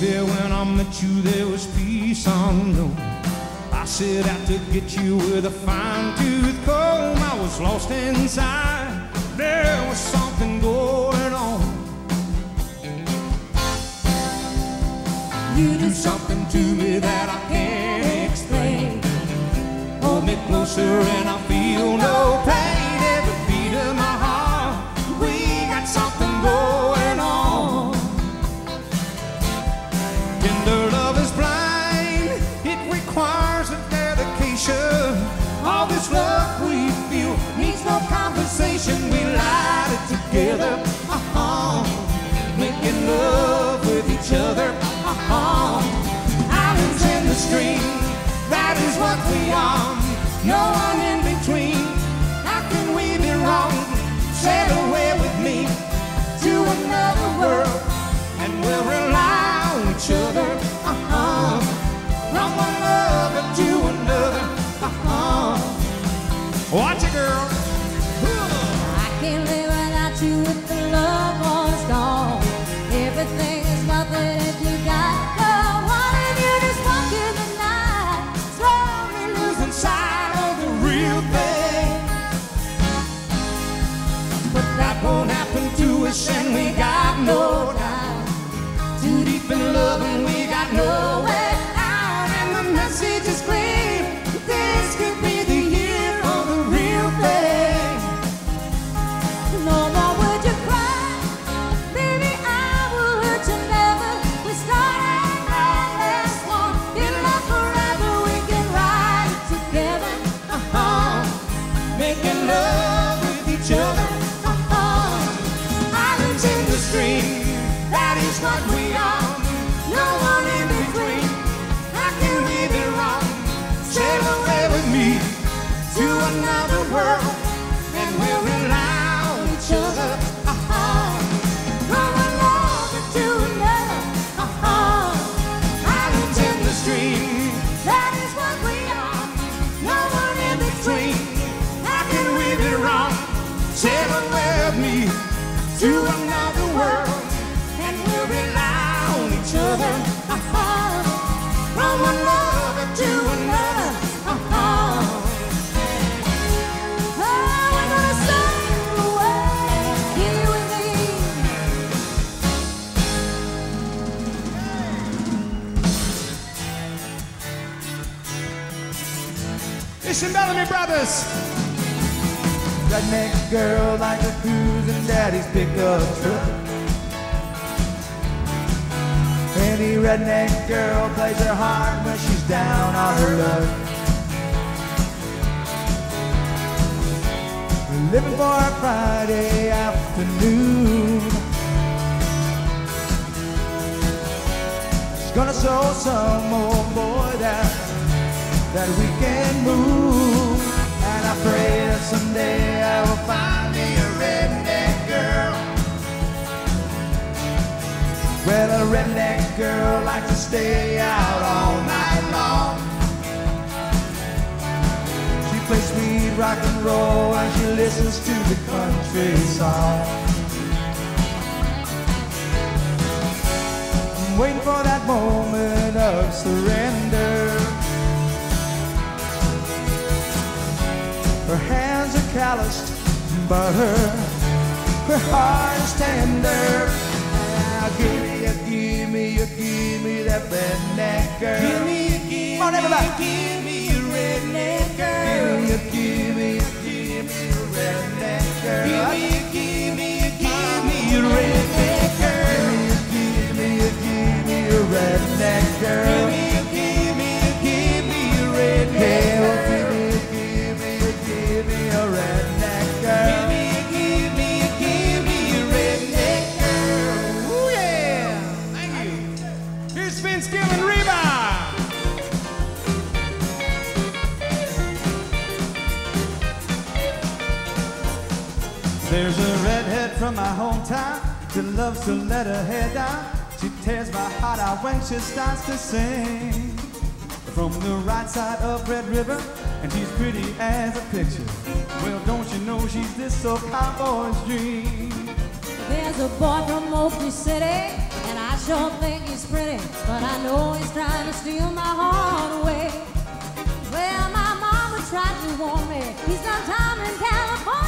Baby, when I met you, there was peace unknown. I set out to get you with a fine tooth comb. I was lost inside. There was something going on. You do something to me that I can't explain. Hold me closer and I feel no pain. All this love we feel needs no conversation. We light it together, uh-huh. Making love with each other, uh-huh. Islands in the stream, that is what we are. No one in Girl. I can't live without you if the love was gone. Everything is nothing if you got the one and you just walk in the night, slowly losing sight of the real thing. But that won't happen to us, and we got no time. Too deep in love, and we got no Listen, Bellamy Brothers. Redneck girl like a in daddy's pickup truck. Any redneck girl plays her heart when she's down on her luck. Living for a Friday afternoon. She's gonna show some old boy that that we can move. And I pray that someday I will find me a redneck girl. Well, a redneck girl likes to stay out all night long. She plays sweet rock and roll and she listens to the country song. I'm waiting for that moment of surrender. Her hands are calloused, but her her heart is tender. Now give me a, give me a, give me that redneck girl. Give me a, give on, everybody. Give me a redneck girl. Give me a, give me a, give me a redneck girl. Give me a, give me a, give me a redneck girl. Give me a, give me a redneck girl. Give me a, There's a redhead from my hometown that loves to let her hair down. She tears my heart out when she starts to sing. From the right side of Red River, and she's pretty as a picture. Well, don't you know she's this old cowboy's dream? There's a boy from Oakley City, and I sure think he's pretty, but I know he's trying to steal my heart away. Well, my mama tried to warn me. He's done time in California,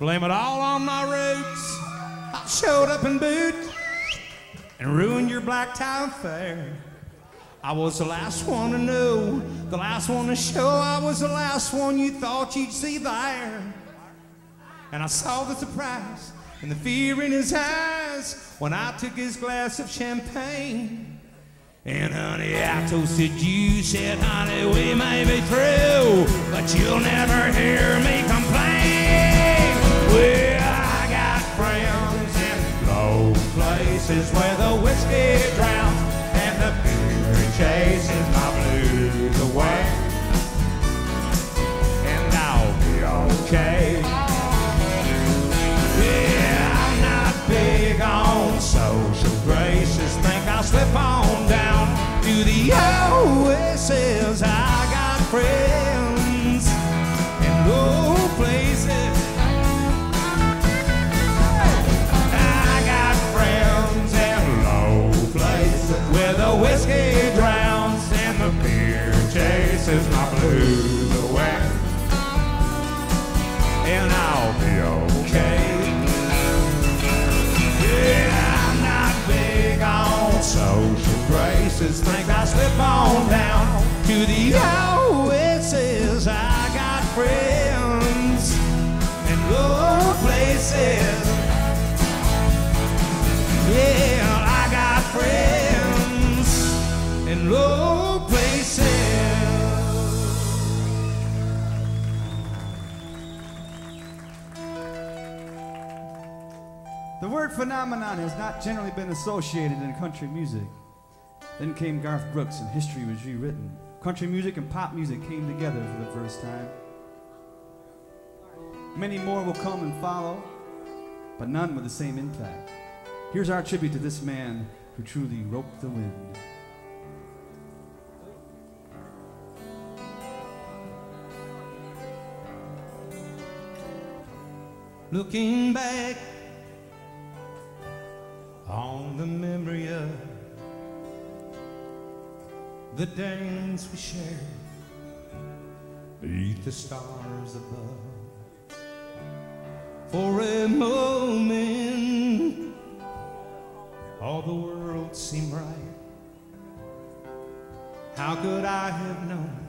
Blame it all on my roots. I showed up in boots and ruined your black tie affair. I was the last one to know, the last one to show. I was the last one you thought you'd see there. And I saw the surprise and the fear in his eyes when I took his glass of champagne. And honey, I toasted you, said, honey, we may be through, but you'll never hear me complain. Well, I got friends in low places where the whiskey drowns and the beer chases my blues away. And I'll be okay. Yeah, I'm not big on social graces. Think I'll slip on down to the oasis. I got friends chases my blues away and I'll be okay. Yeah, I'm not big on social graces. Think I slip on down to the oasis. I got friends in low places. The word phenomenon has not generally been associated in country music. Then came Garth Brooks, and history was rewritten. Country music and pop music came together for the first time. Many more will come and follow, but none with the same impact. Here's our tribute to this man who truly roped the wind. Looking back on the memory of the days we shared beneath the stars above. For a moment, all the world seemed right. How could I have known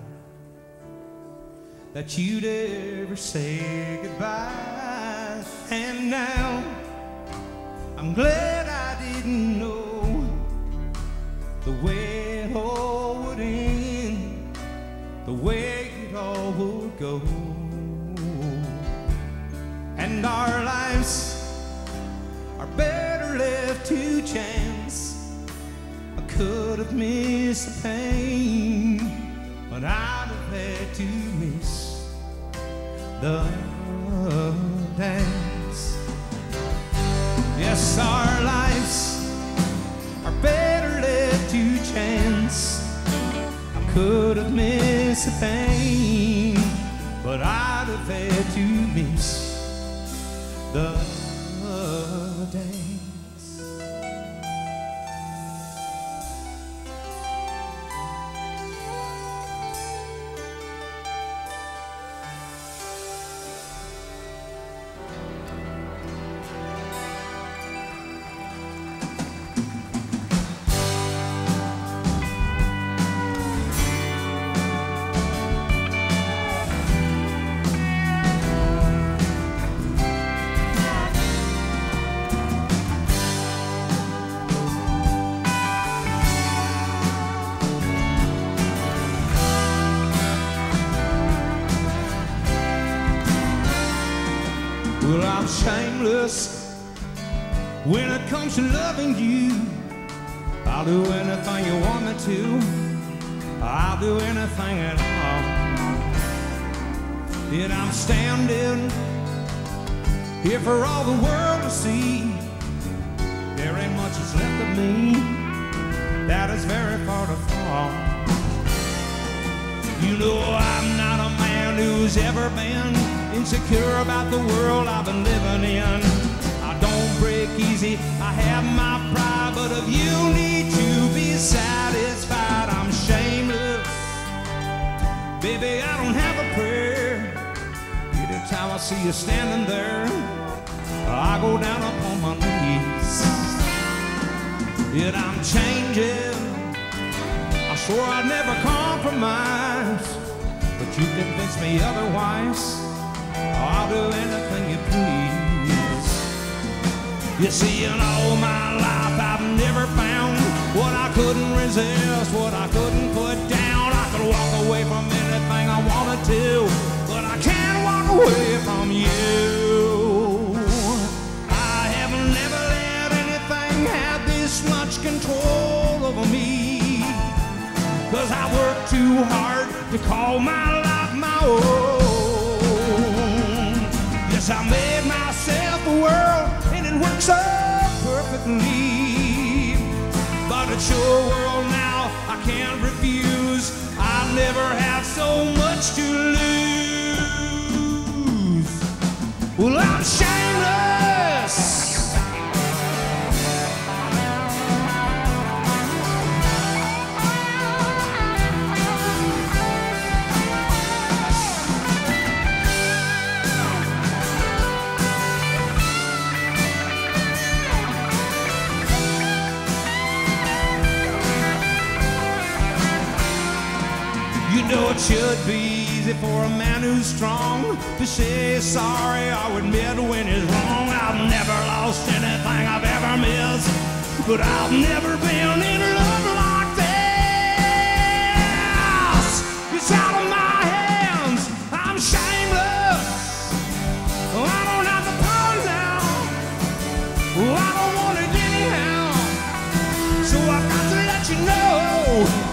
that you'd ever say goodbye? And now I'm glad didn't know the way it all would end, the way it all would go. And our lives are better left to chance. I could have missed the pain, but I'd have had to miss the missed the pain, but I'd have had to miss the shameless when it comes to loving you. I'll do anything you want me to. I'll do anything at all. And I'm standing here for all the world to see. There ain't much that's left of me that is very far to fall. You know I'm not a man who's ever been insecure about the world I've been living in. I don't break easy, I have my pride, but if you need to be satisfied, I'm shameless. Baby, I don't have a prayer. Anytime I see you standing there, I go down upon my knees. Yet I'm changing. I swore I'd never compromise, but you convinced me otherwise. I'll do anything you please. You see, in all my life, I've never found what I couldn't resist, what I couldn't put down. I could walk away from anything I wanted to, but I can't walk away from you. I have never let anything have this much control over me. Cause I work too hard to call my life my own. Yes, I made myself a world and it works so for a man who's strong to say sorry or admit when he's wrong. I've never lost anything I've ever missed, but I've never been in love like this. It's out of my hands. I'm shameless. I don't have the power now. I don't want it anyhow. So I've got to let you know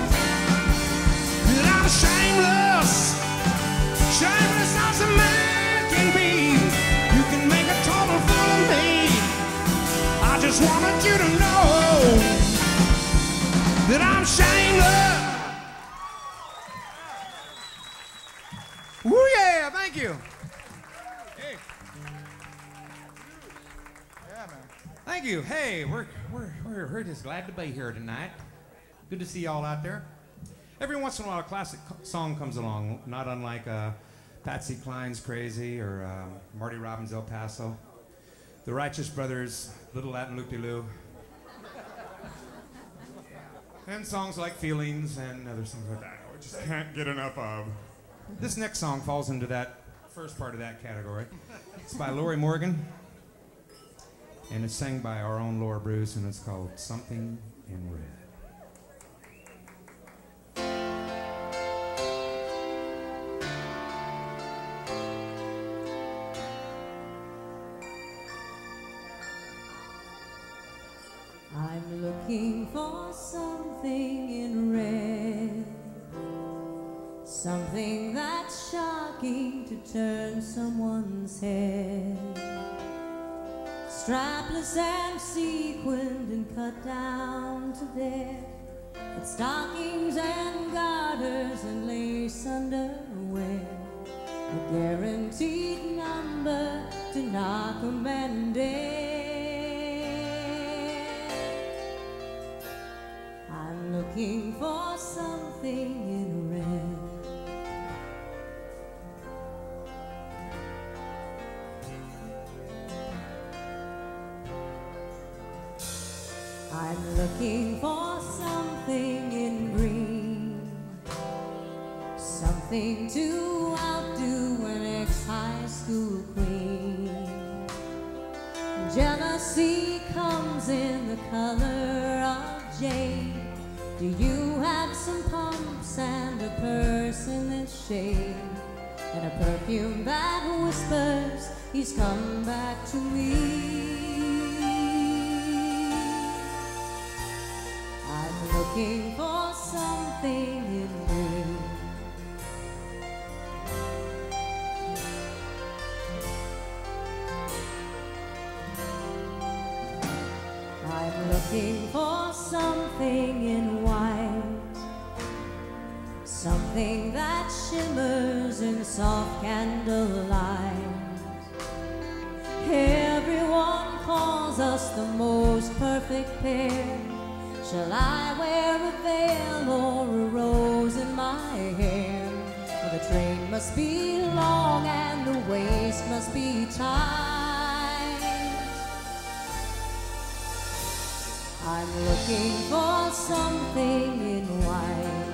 I'm. Woo yeah, thank you. Hey. Yeah, man. Thank you. Hey, we're, we're, we're, we're just glad to be here tonight. Good to see y'all out there. Every once in a while, a classic song comes along, not unlike uh, Patsy Cline's Crazy or uh, Marty Robbins' El Paso. The Righteous Brothers, Little Latin Lupe Lu. And songs like Feelings and other songs like that. We just can't get enough of. This next song falls into that first part of that category. It's by Lorrie Morgan, and it's sang by our own Laura Bruce, and it's called Something in Red. Strapless and sequined and cut down to there. With stockings and garters and lace underwear. A guaranteed number to knock 'em and dead. I'm looking for something I'm looking for something in green. Something to outdo an ex high school queen. Jealousy comes in the color of jade. Do you have some pumps and a purse in this shade? And a perfume that whispers he's come back to me. Looking for something in blue. I'm looking for something in white. Something that shimmers in soft candlelight. Everyone calls us the most perfect pair. Shall I wear a veil or a rose in my hair? Well, the train must be long and the waist must be tight. I'm looking for something in white.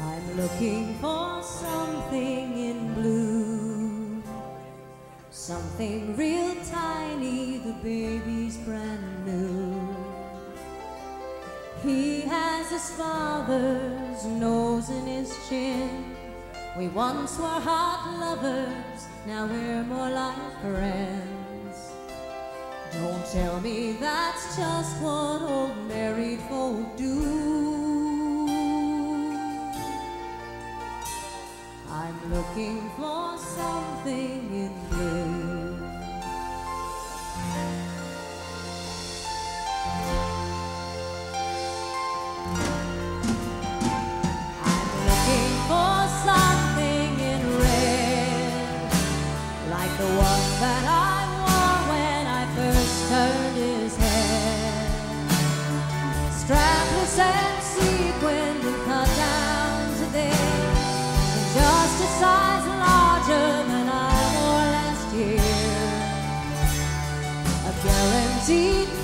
I'm looking for something in. Something real tiny, the baby's brand new. He has his father's nose in his chin. We once were hot lovers, now we're more like friends. Don't tell me that's just what old married folk do. I'm looking for something in blue. Size larger than I wore last year. A guaranteed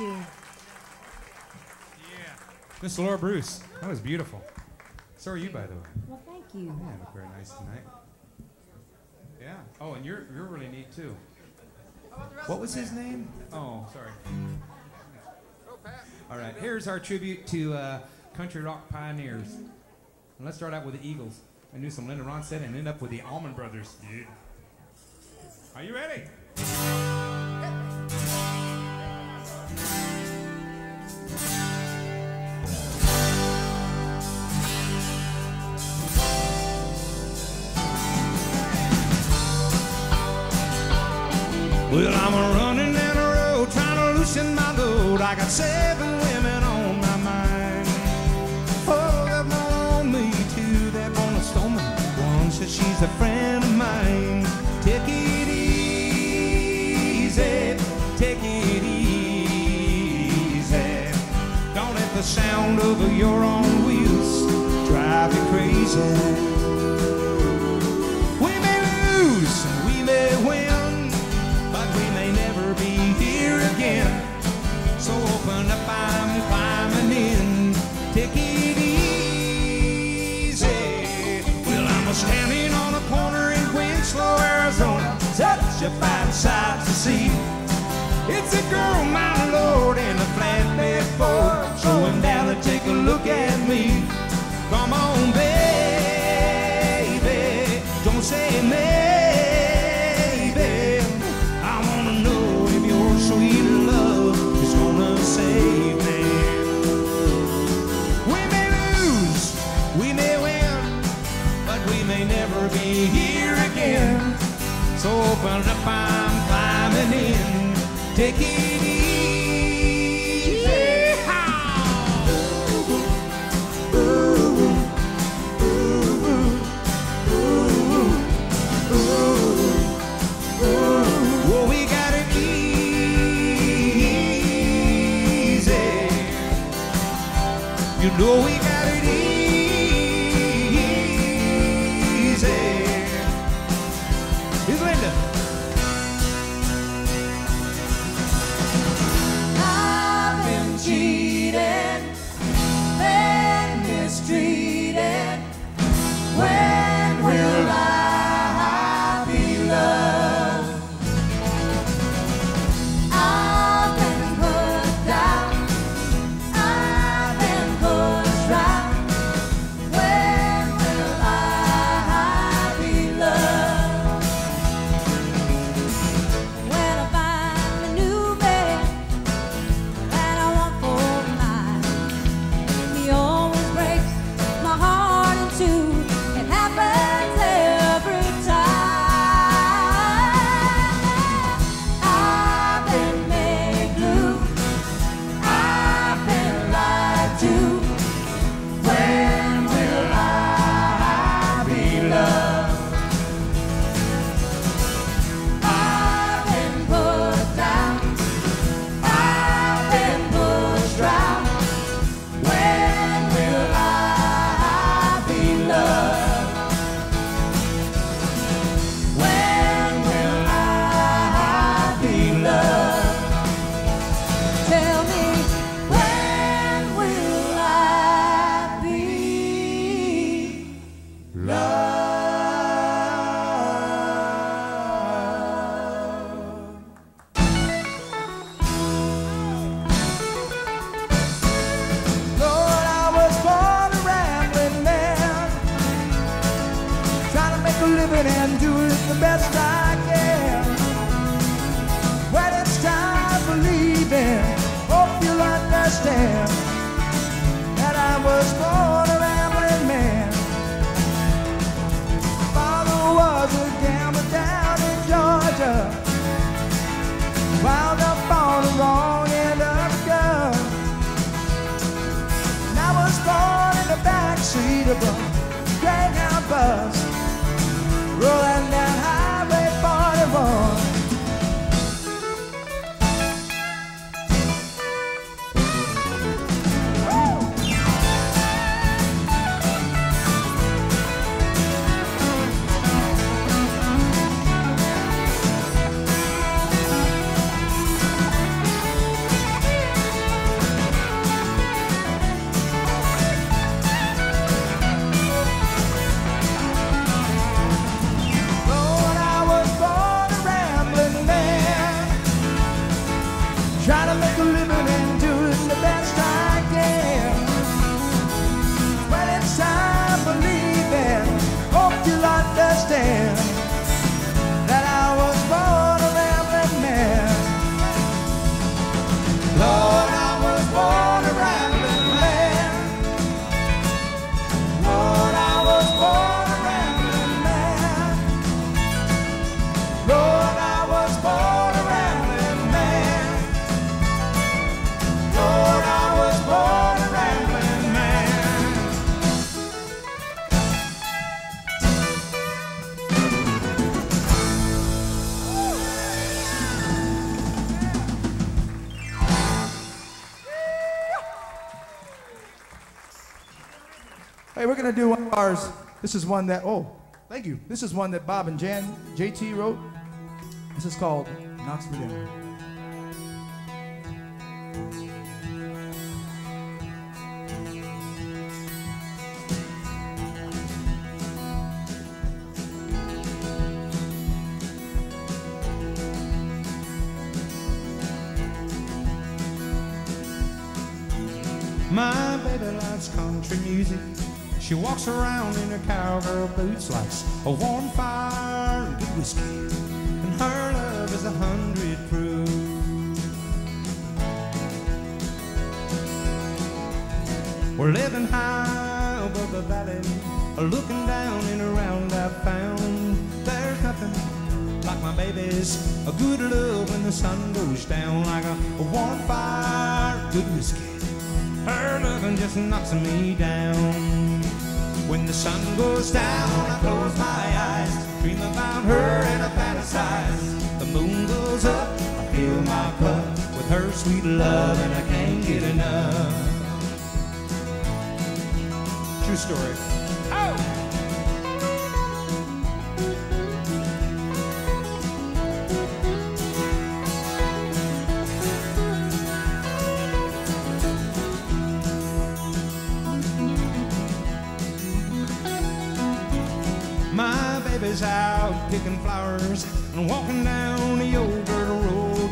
you. Yeah. Miss Laura Bruce, that was beautiful. So are you, by the way. Well, thank you. Yeah, look very nice tonight. Yeah. Oh, and you're you're really neat too. What was his name? Oh, sorry. All right. Here's our tribute to uh, country rock pioneers. And let's start out with the Eagles. I knew some Linda Ronstadt and end up with the Allman Brothers, dude. Are you ready? Well, I'm a running down the road trying to loosen my load. I got seven women on my mind. Four that want me, two that want to stone me. One says she's a friend of mine. Take it easy, take it easy. Don't let the sound of your own wheels drive you crazy. We may lose, we may win. open up, I'm climbing in. Take it easy. Well, I'm standing on a corner in Winslow, Arizona, such a fine sight to see. It's a girl, my lord, in a flatbed Ford, showing down to take a look at me. up, I'm climbing in. Take it easy. Hey, we're gonna do one of ours. This is one that oh, thank you. This is one that Bob and Jan JT wrote. This is called Knocks. My baby likes country music. She walks around in her cowgirl boots, likes a warm fire and good whiskey. And her love is a hundred proof. We're living high above the valley, looking down and around. I found there's nothing like my baby's a good love when the sun goes down, like a, a warm fire, good whiskey. Her loving just knocks me down. When the sun goes down, I close my eyes, dream about her and I fantasize. The moon goes up, I fill my cup with her sweet love, and I can't get enough. True story. Oh! Baby's out picking flowers and walking down the old dirt road.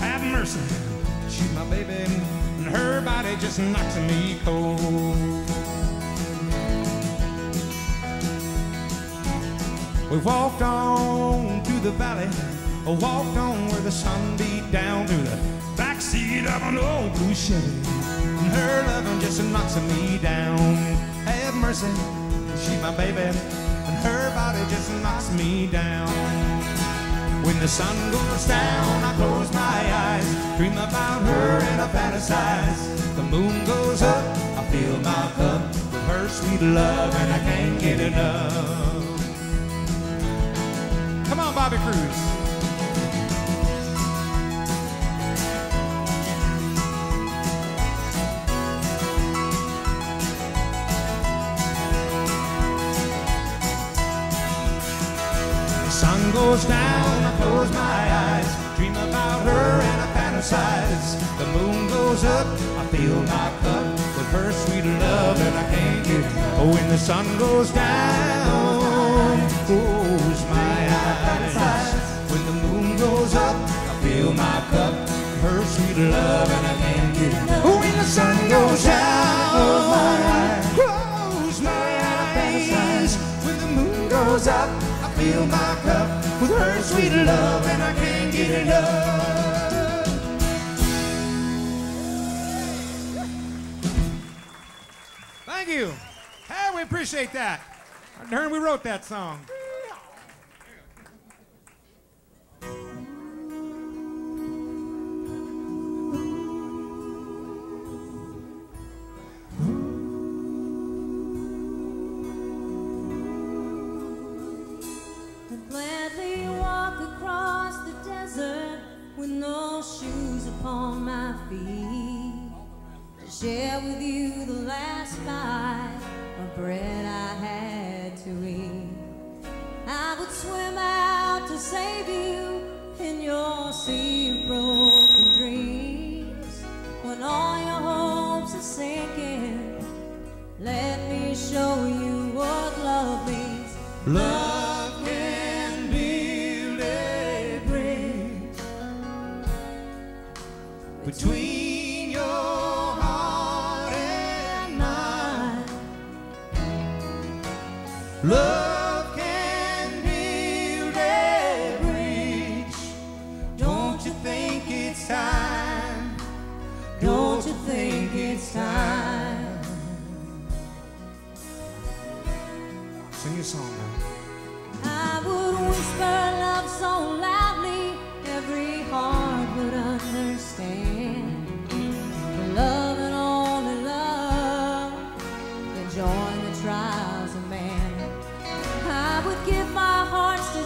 Have mercy, she's my baby, and her body just knocks me cold. We walked on through the valley, walked on where the sun beat down through the backseat of an old blue Chevy. And her loving just knocks me down. Have mercy, she's my baby, her body just knocks me down. When the sun goes down, I close my eyes, dream about her and I fantasize. The moon goes up, I fill my cup with her sweet love, and I can't get enough. Come on, Bobby Cruz. Goes down, I close my eyes, dream about her and I fantasize. The moon goes up, I fill my cup with her sweet love, and I can't get. Oh, when the sun goes down, close my eyes. When the moon goes up, I fill my cup with her sweet love, and I can't get. Oh, when the sun goes down, close my eyes. When the moon goes up, I fill my cup her sweet love, and I can't get enough. Thank you. Hey, we appreciate that. Darn, we wrote that song. With no shoes upon my feet to share with you the last bite of bread I had to eat. I would swim out to save you in your sea of broken dreams when all your hopes are sinking. Let me show you what love means. Love trials of man. I would give my heart's desire